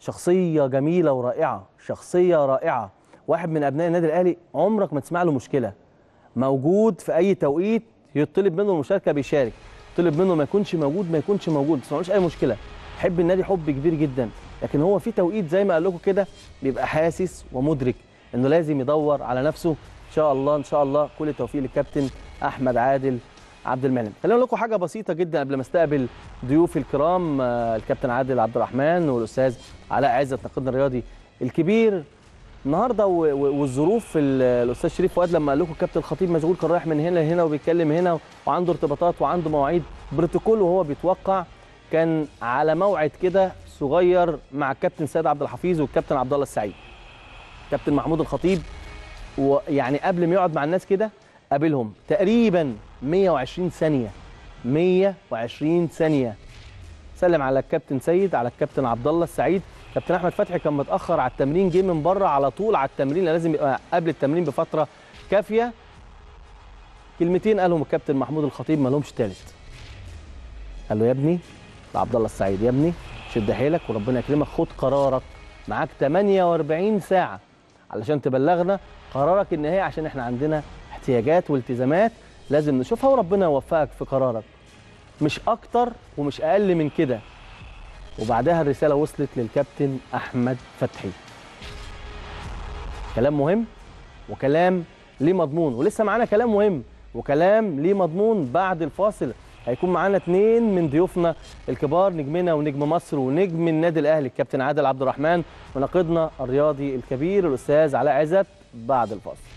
شخصية جميلة ورائعة شخصية رائعة. واحد من أبناء النادي الأهلي عمرك ما تسمع له مشكلة. موجود في أي توقيت يطلب منه المشاركة بيشارك. طلب منه ما يكونش موجود ما يكونش موجود. ما أي مشكلة. حب النادي حب كبير جدا. لكن هو في توقيت زي ما قال لكم كده بيبقى حاسس ومدرك إنه لازم يدور على نفسه. إن شاء الله إن شاء الله. كل التوفيق للكابتن أحمد عادل. عبد المنعم. خلينا لكم حاجة بسيطة جدا قبل ما أستقبل ضيوفي الكرام آه، الكابتن عادل عبد الرحمن والأستاذ علاء عزت ناقدنا الرياضي الكبير. النهارده والظروف ال- الأستاذ شريف فؤاد لما قال لكم الكابتن الخطيب مشغول كان رايح من هنا لهنا وبيتكلم هنا وعنده ارتباطات وعنده مواعيد. بروتوكول وهو بيتوقع كان على موعد كده صغير مع الكابتن سيد عبد الحفيظ والكابتن عبد الله السعيد. كابتن محمود الخطيب ويعني قبل ما يقعد مع الناس كده قابلهم. تقريبا 120 ثانية. 120 ثانية. سلم على الكابتن سيد على الكابتن عبد الله السعيد. كابتن أحمد فتحي كان متأخر على التمرين جه من بره على طول على التمرين لازم يبقى قبل التمرين بفترة كافية. كلمتين قالهم الكابتن محمود الخطيب ما لهمش تالت. قال له يا ابني لعبد الله السعيد يا ابني شد حيلك وربنا يكرمك خد قرارك. معاك 48 ساعة. علشان تبلغنا قرارك النهائي عشان إحنا عندنا احتياجات والتزامات. لازم نشوفها وربنا يوفقك في قرارك. مش أكتر ومش أقل من كده. وبعدها الرسالة وصلت للكابتن أحمد فتحي. كلام مهم وكلام ليه مضمون ولسه معانا كلام مهم وكلام ليه مضمون بعد الفاصل. هيكون معانا اتنين من ضيوفنا الكبار نجمنا ونجم مصر ونجم النادي الأهلي الكابتن عادل عبد الرحمن وناقدنا الرياضي الكبير الأستاذ علاء عزت بعد الفاصل.